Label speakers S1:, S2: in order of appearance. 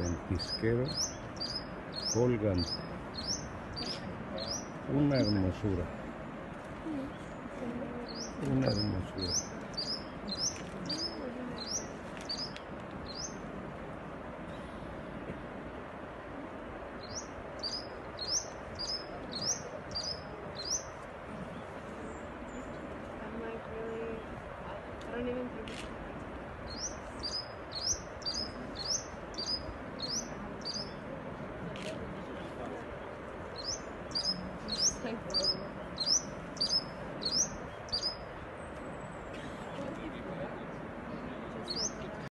S1: ventisquero colgante. Una hermosura. Una hermosura. I don't even think